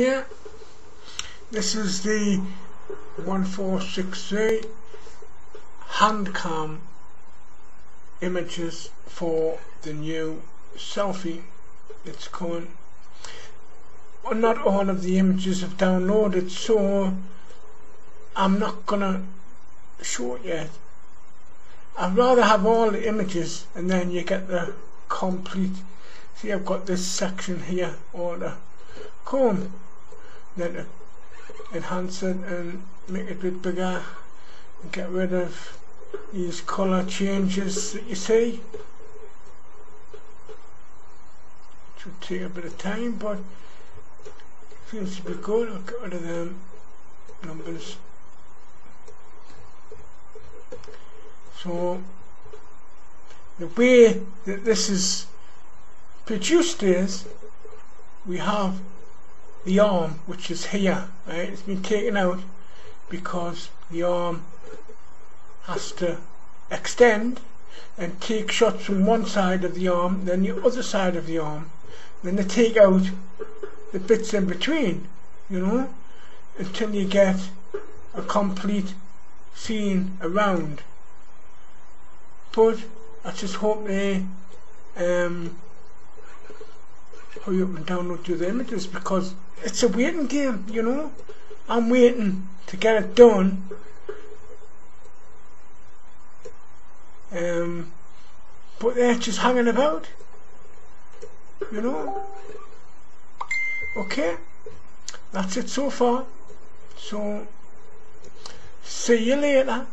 Okay, this is the 1463 handcam images for the new selfie that's coming. Well, not all of the images have downloaded so I'm not gonna show it yet. I'd rather have all the images and then you get the complete see I've got this section here all the comb then enhance it and make it a bit bigger and get rid of these colour changes that you see. It should take a bit of time but seems to be good. I'll get rid of them numbers. So the way that this is produced is we have the arm which is here right? It's been taken out because the arm has to extend and take shots from one side of the arm then the other side of the arm then they take out the bits in between you know until you get a complete scene around. But I just hope they um, hurry up and download the images because it's a waiting game, you know. I'm waiting to get it done. Um, but they're just hanging about, you know. Okay, that's it so far. So, see you later.